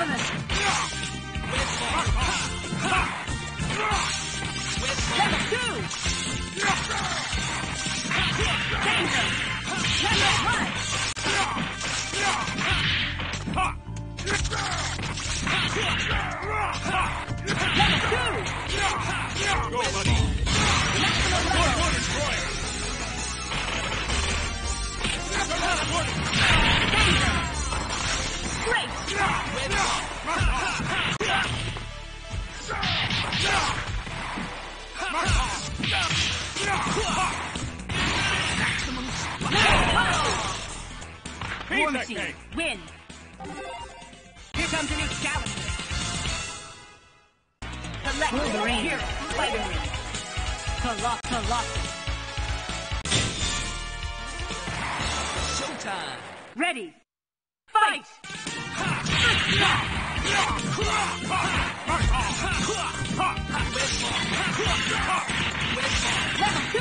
Mar- marvelous. War Win. Here comes a new challenger. Select Wolverine. Hero. Spider-Man. Colossus. Colossus. Showtime. Ready. Fight! First attack. Level two. Level two.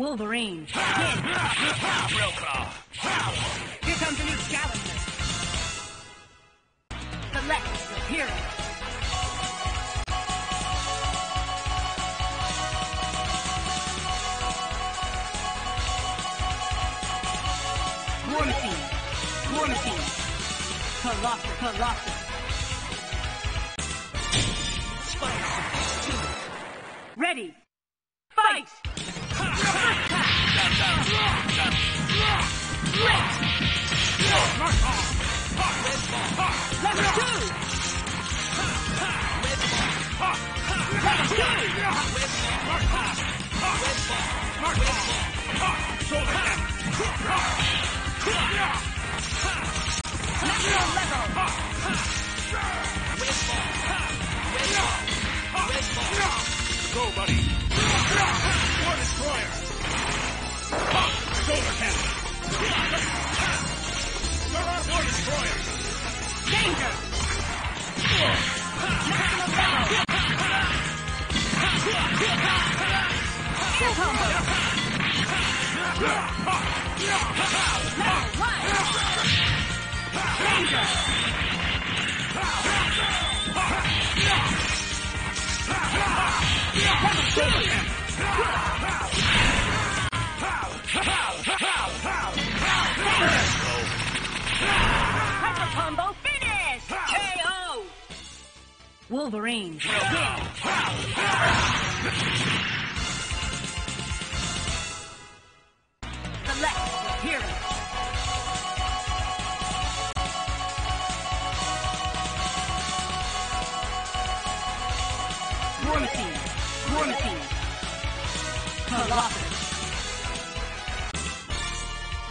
Wolverine. Here comes a new challenger. Select your hero. War Machine. War Machine. Colossus. Colossus. Ready. Fight! Go, buddy. Destroyer. Cannon. You're on War Destroyer. Danger. Maximum one. Danger. Wolverine.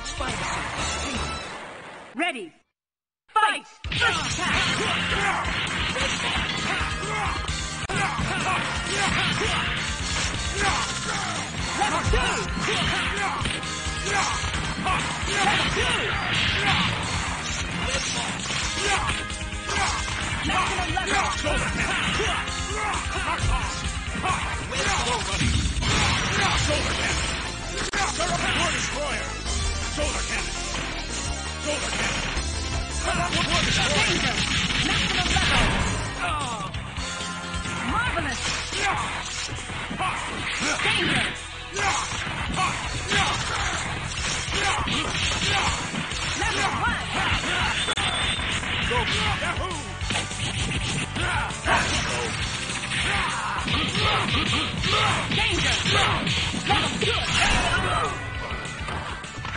Select Machine. Ready. Fight! First attack! Level two! Danger!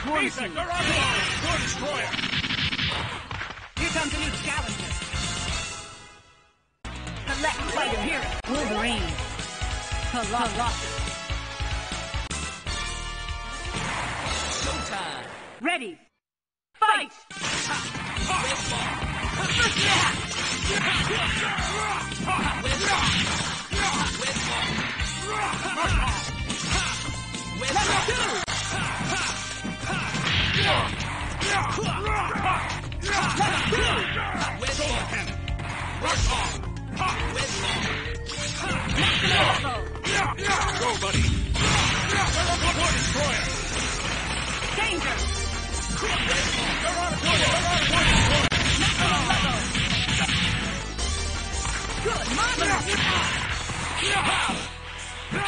War Basic, Machine. they're on board! Destroyer! Here comes a new challenger. Select fighter hero. Wolverine. Colossus. Showtime. Ready. Fight! Level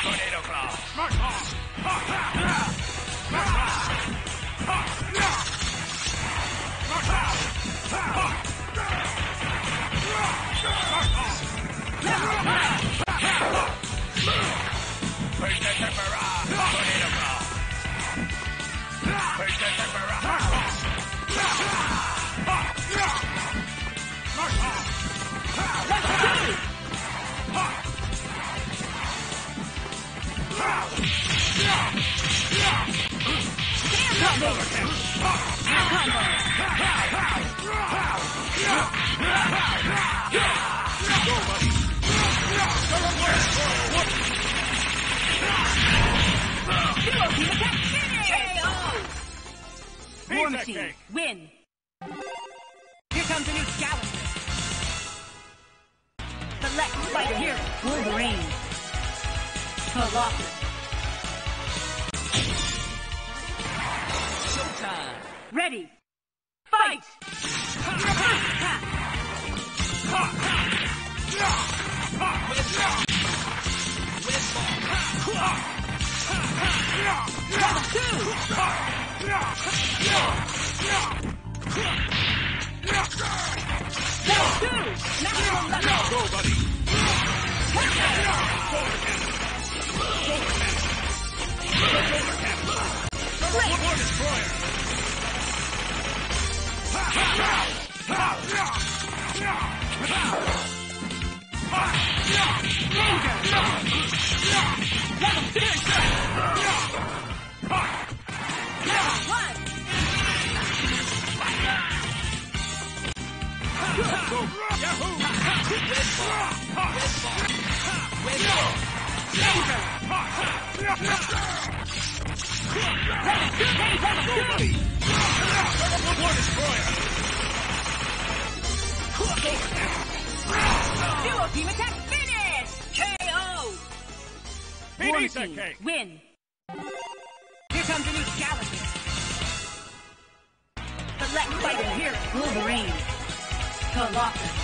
Tornado Claw! Smart Claw! Claw! Protector War Machine, cake! win! Here comes a new challenger. Select fighter hero. Wolverine. Colossus. Showtime. Ready. Fight! First attack! Level two! Level two! Maximum level! Team win! Here comes a new challenger. Select fighter hero. Wolverine. Colossus.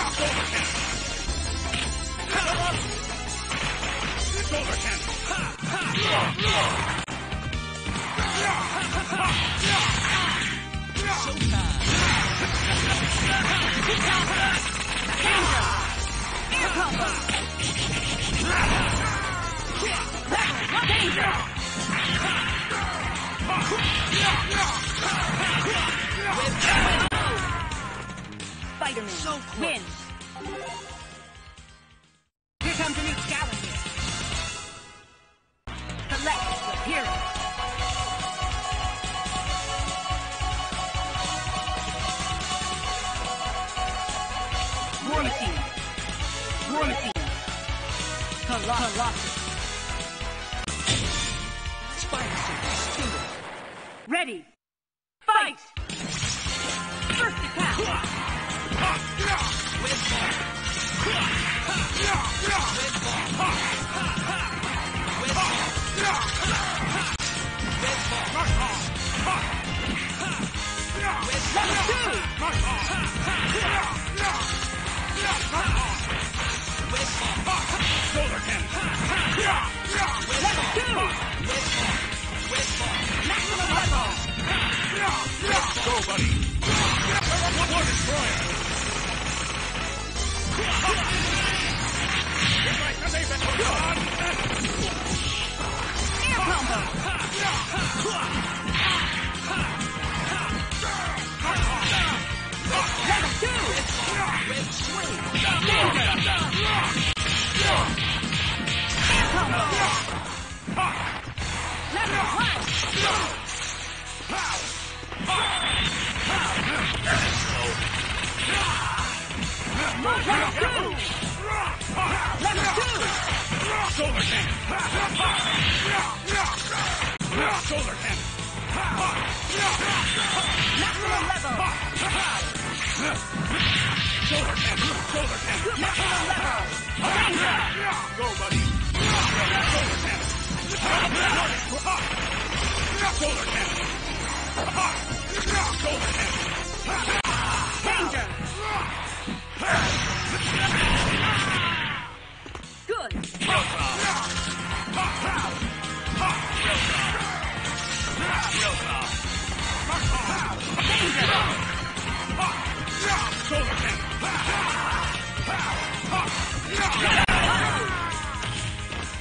buddy. War Destroyer. Shoulder cannon. War Destroyer. Shoulder cannon. Shoulder cannon. Spider-Man wins. Here comes a new challenger. Select your hero. War Machine. War Machine. Colossus. Colossus. Ready. Fight! First attack. Shoulder cannon. Shoulder cannon. Shoulder cannon. Maximum level. Shoulder cannon. Shoulder cannon. Maximum level. Danger.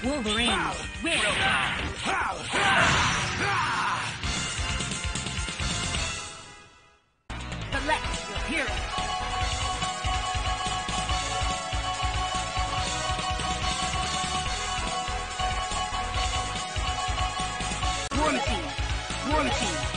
Wolverine wins. Select your hero. War Machine. War Machine.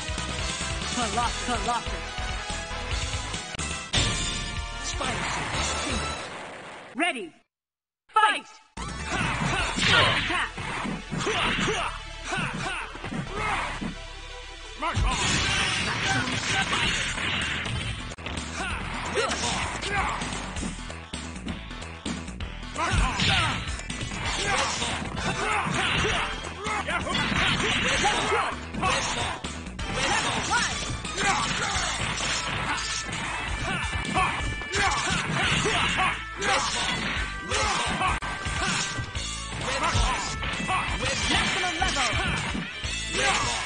Maximum level! Level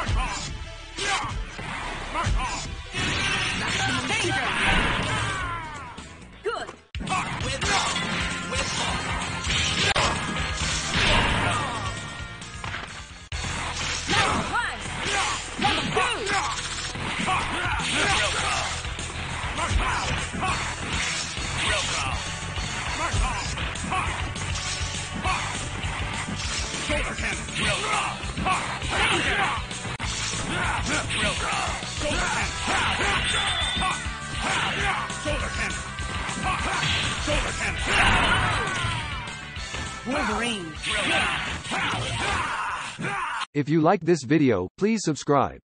On. Danger! Shoulder cannon. Ha. Cannon. Shoulder cannon. Wolverine. If you like this video, please subscribe.